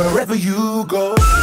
wherever you go.